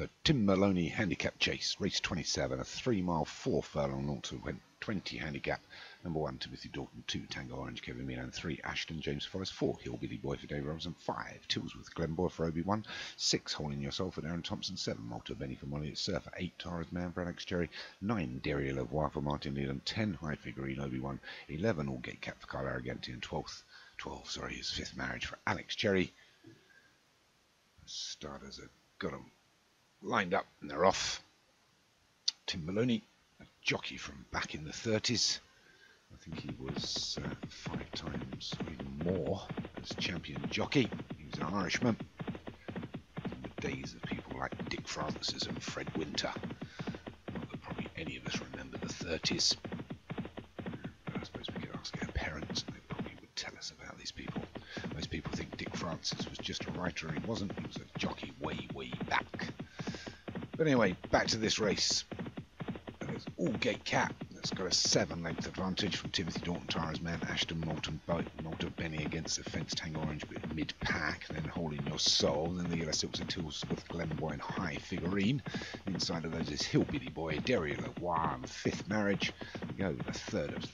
the Tim Molony Handicap Chase, race 27, a three mile, four furlong, 0 to 20 handicap. Number one, Timothy Dalton. Two, Tango Orange, Kevin Milan. Three, Ashton James Forrest. Four, Hillbilly Boy for Dave Robinson. Five, Tills with Glenboy for Obi One. Six, Hole Yourself for Aaron Thompson. Seven, Malta Benny for Molly Surfer. Eight, Tara's Man for Alex Cherry. Nine, Derry Lavoie for Martin Leland. Ten, High Figurine Obi One. Eleven, All Gate Cap for Carl Arroganti. And twelfth, twelve, sorry, his fifth marriage for Alex Cherry. Starters have got them lined up and they're off. Tim Molony, a jockey from back in the 30s. I think he was uh, five times even more as champion jockey. He was an Irishman. In the days of people like Dick Francis and Fred Winter. Not that probably any of us remember the 30s. But I suppose we could ask our parents and they probably would tell us about these people. Most people think Dick Francis was just a writer he wasn't. He was a jockey way, way back. But anyway, back to this race. There's Allgate Cap that's got a seven length advantage from Timothy Dalton, Tara's man, Ashton Moulton, Moulton Benny against the fence Tang Orange mid pack, then Hole in Your Soul, then the Yellow Silks and Tills with Glenboy and High Figurine. Inside of those is Hillbilly Boy, Derry Lavoie, and Fifth Marriage. We go a third of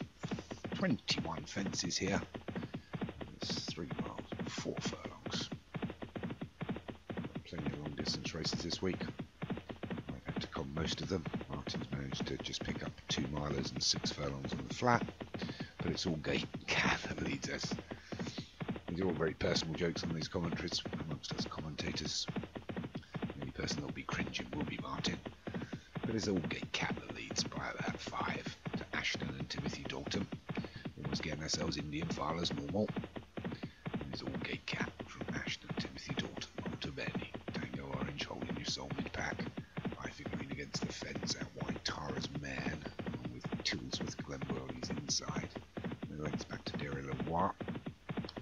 21 fences here. It's three miles, four furlongs. Plenty of long distance races this week. Most of them. Martin's managed to just pick up two milers and six furlongs on the flat, but it's all gate cat that leads us. These are all very personal jokes on these commentaries amongst us commentators. The only person that'll be cringing will be Martin, but it's all gate cat that leads by about five to Ashton and Timothy Dalton. Almost getting ourselves Indian file as normal. It's all gate cat inside. Back to Derry Lavoie.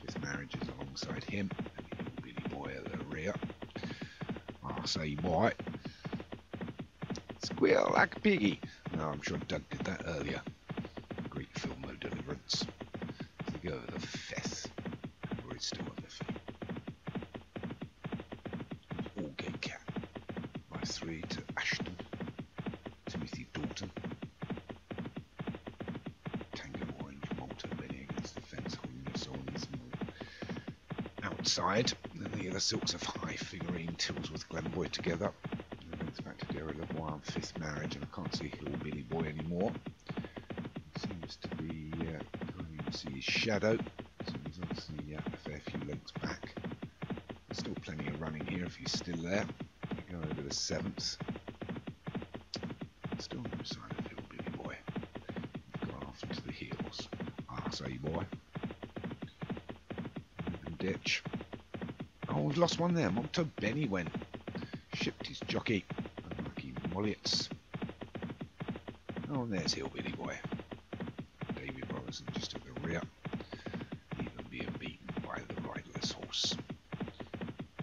Fifth marriage is alongside him, and Billy Boy at the rear. I say white. Squeal like a piggy. No, I'm sure Doug did that earlier. Great film of deliverance. They go over the fifth. Or it's outside. And the other Silks of High figurine Tills with Glenboy together. Then it's back to Derry Lavoie fifth marriage, and I can't see Hillbilly Boy anymore. Seems to be, uh, can't even see his shadow. So he's obviously uh, a fair few lengths back. There's still plenty of running here if he's still there. Go over the seventh. Still no sign of Hillbilly Boy. Gone off into the heels. Ah, say boy. Ditch. We've lost one there. Monto Benny went. Shipped his jockey. Unlucky Mollets. Oh, and there's Hillbilly Boy. David Robinson just at the rear. Even being beaten by the riderless horse.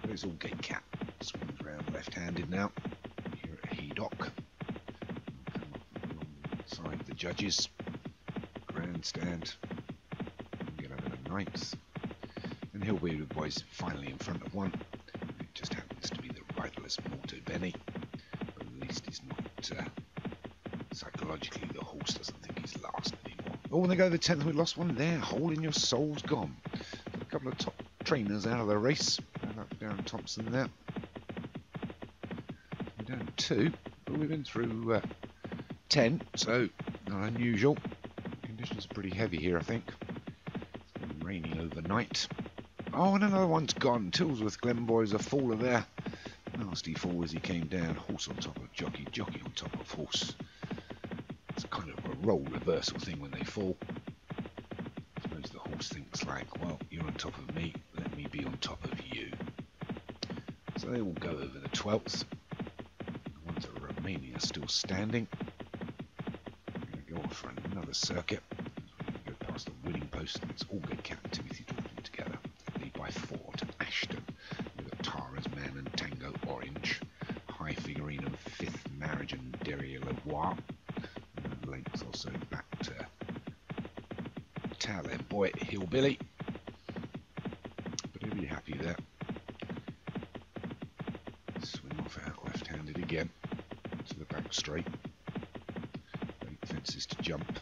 There's all gate cat. Swings round left-handed now. Here at up alongside the judges. Grandstand. Get over the ninth. And Hillbilly Boy's finally in front of one. It just happens to be the riderless Morto Benny. But at least he's not uh, psychologically the horse doesn't think he's last anymore. Oh, and they go to the tenth. We lost one there. Hole in your soul's gone. A couple of top trainers out of the race. Darren Thompson there. We're down two, but we've been through uh, ten, so not unusual. Conditions are pretty heavy here, I think. It's been raining overnight. Oh, and another one's gone. Tillsworth Glenboy's a faller there. Nasty fall as he came down. Horse on top of jockey, jockey on top of horse. It's kind of a role reversal thing when they fall. I suppose the horse thinks like, well, you're on top of me, let me be on top of you. So they all go over the 12th. The ones that are remaining are still standing. I'm going to go off for another circuit. We're going to go past the winning post and it's all good And length also back to Tal Boy Hillbilly. But he'll be happy there. Swing off out left-handed again to the back straight. Eight fences to jump.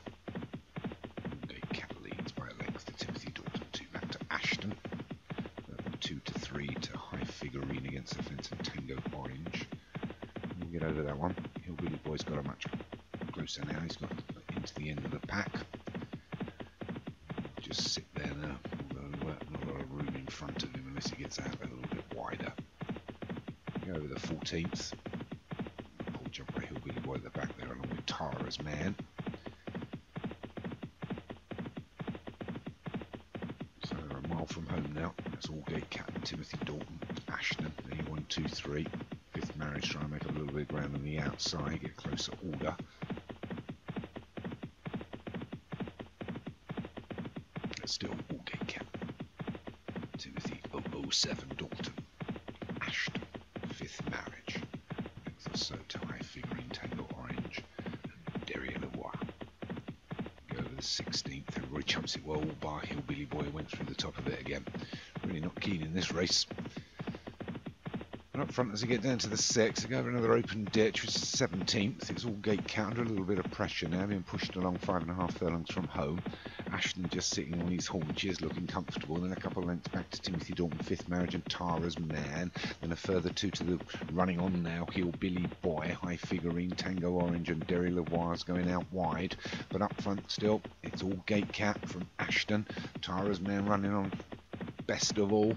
Two back to Ashton. Two to three to High Figurine against the fence and Tango Orange can't get over that one. Hillbilly Boy's got a much closer now. He's got into the end of the pack. Just sit there now. Not a lot of room in front of him unless he gets out a little bit wider. Go over the 14th. Paul jump by Hillbilly Boy at the back there along with Tara's man. So a mile from home now. That's Allgate, Captain Timothy Dalton, Ashton, anyone 2 3. Fifth marriage, try and make a little bit of ground on the outside, get closer order. Let's all day cap. Timothy 007 Dalton. Ashton, fifth marriage. Length of so tie, figurine tango orange. And Derry Lavoie. Go to the 16th. Everybody chumps it well. All bar hillbilly boy went through the top of it again. Really not keen in this race. And up front as they get down to the 6th, they go over another open ditch, which is 17th. It's Allgate Counter, a little bit of pressure now, being pushed along five and a half furlongs from home. Ashton just sitting on his haunches, looking comfortable. Then a couple of lengths back to Timothy Dalton, fifth marriage, and Tara's man. Then a further two to the running on now. Hillbilly Boy, High Figurine, Tango Orange, and Derry Lavoie's going out wide. But up front still, it's all gate Cat from Ashton. Tara's man running on best of all.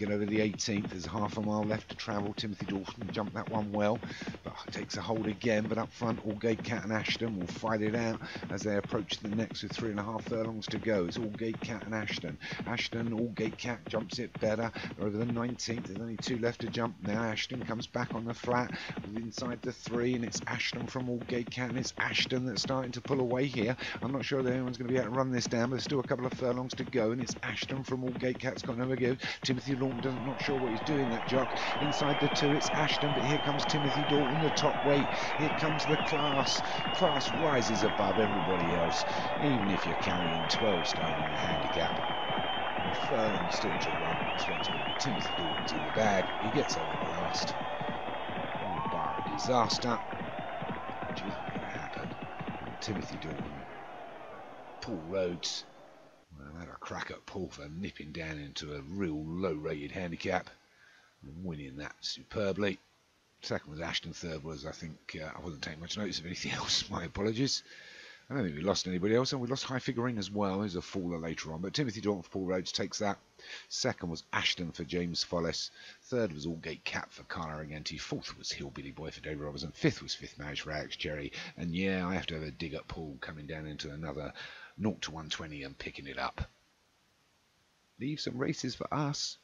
Get over the 18th. There's half a mile left to travel. Timothy Dawson jumped that one well, but takes a hold again. But up front, Allgate Cat and Ashton will fight it out as they approach the next with three and a half furlongs to go. It's Allgate Cat and Ashton. Ashton, Allgate Cat jumps it better. They're over the 19th. There's only two left to jump now. Ashton comes back on the flat inside the three, and it's Ashton from Allgate Cat, and it's Ashton that's starting to pull away here. I'm not sure that anyone's going to be able to run this down, but there's still a couple of furlongs to go, and it's Ashton from Allgate Cat's got another go. Timothy Dalton doesn't not sure what he's doing that jock. Inside the two, it's Ashton, but here comes Timothy Dalton, the top weight. Here comes the class. Class rises above everybody else, even if you're carrying 12 stone in the handicap. A furlong still to run. Be Timothy Dalton's in the bag. He gets over the last. Oh, bar a disaster, which isn't going to happen. Timothy Dalton, Paul Rhodes. Crack at Paul for nipping down into a real low-rated handicap and winning that superbly. Second was Ashton. Third was, I think, uh, I wasn't taking much notice of anything else. My apologies. I don't think we lost anybody else, and we lost High Figurine as well. There's a faller later on, but Timothy Dalton for Paul Rhodes takes that. Second was Ashton for James Follis. Third was Allgate Cap for Carla Argenti. Fourth was Hillbilly Boy for David Robertson. Fifth was Fifth Marriage for Alex Cherry. And yeah, I have to have a dig at Paul coming down into another 0 to 120 and picking it up. Leave some races for us.